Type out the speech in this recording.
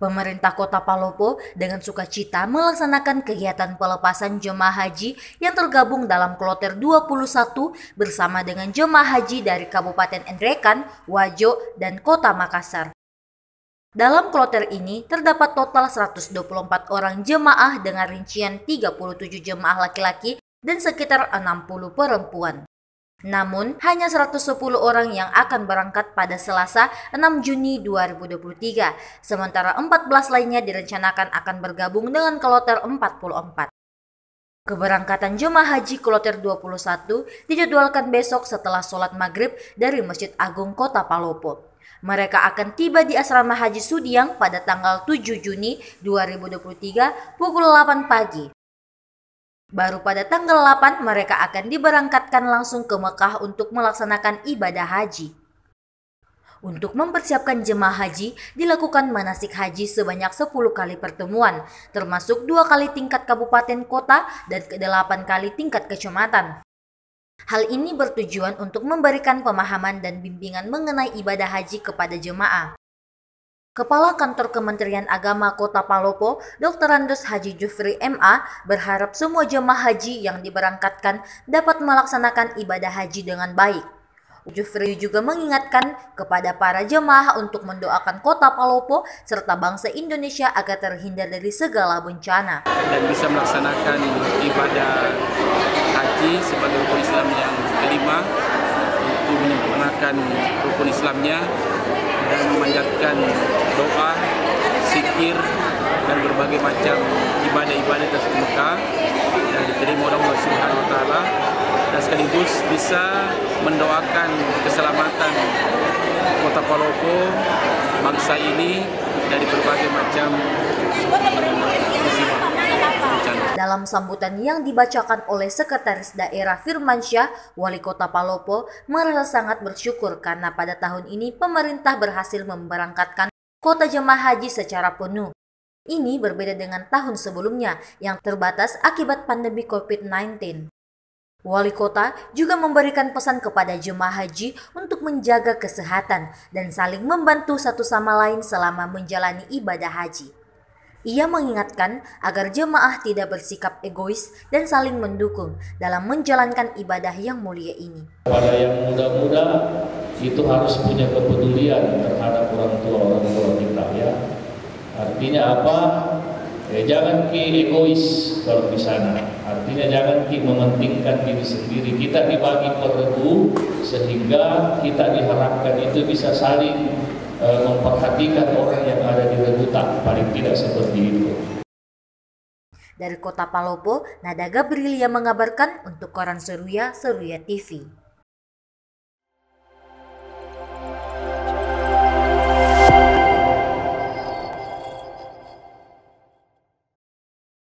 Pemerintah Kota Palopo dengan sukacita melaksanakan kegiatan pelepasan jemaah haji yang tergabung dalam kloter 21 bersama dengan jemaah haji dari Kabupaten Endrekan, Wajo, dan Kota Makassar. Dalam kloter ini terdapat total 124 orang jemaah dengan rincian 37 jemaah laki-laki dan sekitar 60 perempuan. Namun, hanya 110 orang yang akan berangkat pada Selasa 6 Juni 2023, sementara 14 lainnya direncanakan akan bergabung dengan kloter 44. Keberangkatan jemaah haji kloter 21 dijadwalkan besok setelah sholat maghrib dari Masjid Agung Kota Palopo. Mereka akan tiba di asrama Haji Sudiang pada tanggal 7 Juni 2023 pukul 8 pagi. Baru pada tanggal 8 mereka akan diberangkatkan langsung ke Mekah untuk melaksanakan ibadah haji. Untuk mempersiapkan jemaah haji, dilakukan manasik haji sebanyak 10 kali pertemuan, termasuk dua kali tingkat kabupaten kota dan ke-8 kali tingkat kecamatan. Hal ini bertujuan untuk memberikan pemahaman dan bimbingan mengenai ibadah haji kepada jemaah. Kepala Kantor Kementerian Agama Kota Palopo, Dr. Andes Haji Jufri MA, berharap semua jemaah haji yang diberangkatkan dapat melaksanakan ibadah haji dengan baik. Jufri juga mengingatkan kepada para jemaah untuk mendoakan kota Palopo serta bangsa Indonesia agar terhindar dari segala bencana. Dan bisa melaksanakan ibadah haji sebagai rukun Islam yang kelima untuk menyempurnakan rukun Islamnya dan memanjatkan doa, sikir, dan berbagai macam ibadah-ibadah tersebut Mekah dan diterima oleh Allah Subhanahu Taala dan sekaligus bisa mendoakan keselamatan Kota Palopo bangsa ini dari berbagai macam. Dalam sambutan yang dibacakan oleh Sekretaris Daerah Firmansyah, Wali Kota Palopo merasa sangat bersyukur karena pada tahun ini pemerintah berhasil memberangkatkan kota jemaah haji secara penuh. Ini berbeda dengan tahun sebelumnya yang terbatas akibat pandemi COVID-19. Wali kota juga memberikan pesan kepada jemaah haji untuk menjaga kesehatan dan saling membantu satu sama lain selama menjalani ibadah haji. Ia mengingatkan agar jemaah tidak bersikap egois dan saling mendukung dalam menjalankan ibadah yang mulia ini. Pada yang muda-muda itu harus punya kepedulian terhadap orang tua orang tua kita ya. Artinya apa? Ya, jangan ki egois kalau di sana. Artinya jangan ki mementingkan diri sendiri. Kita dibagi perbu sehingga kita diharapkan itu bisa saling uh, memperhatikan orang yang ada di rebutan, paling tidak seperti itu. Dari kota Palopo, Nada Gabrielia mengabarkan untuk Koran Seruya, Seruya TV.